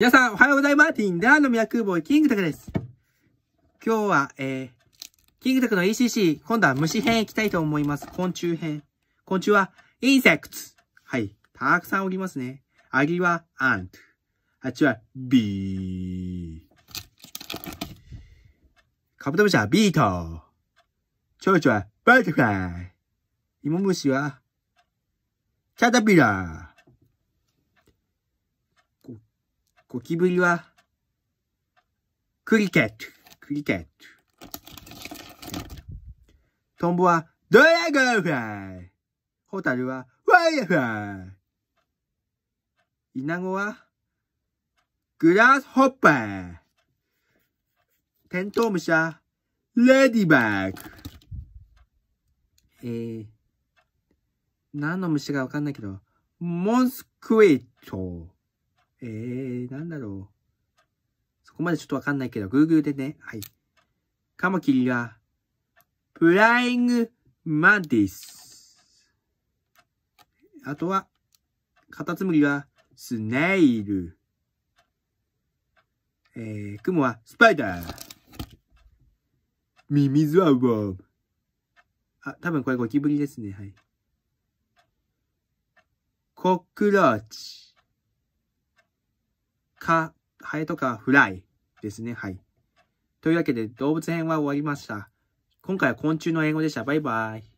皆さん、おはようございます。ティンダーのミラクルボーイ、キングタクです。今日は、えー、キングタクの ECC、今度は虫編行きたいと思います。昆虫編。昆虫は、 insects。はい。たくさんおりますね。アリは、 ant。ハチは、 bee。カブトムシは、 beetle。蝶々は、 butterfly。芋虫は、キャタピラー。ゴキブリは、クリケット、クリケット。トンボは、ドラゴンフライ。ホタルは、ファイアフライ。イナゴは、グラスホッパー。テントウムシは、レディバーグ。えー、何の虫かわかんないけど、モンスクイット。えー、なんだろう。そこまでちょっとわかんないけど、Google でね、はい。カマキリは、プライングマディス。あとは、カタツムリは、スネイル。えー、クモは、スパイダー。ミミズはウォーム。あ、多分これゴキブリですね、はい。コックローチ。か、ハエとかフライですね。はい。というわけで動物編は終わりました。今回は昆虫の英語でした。バイバイ。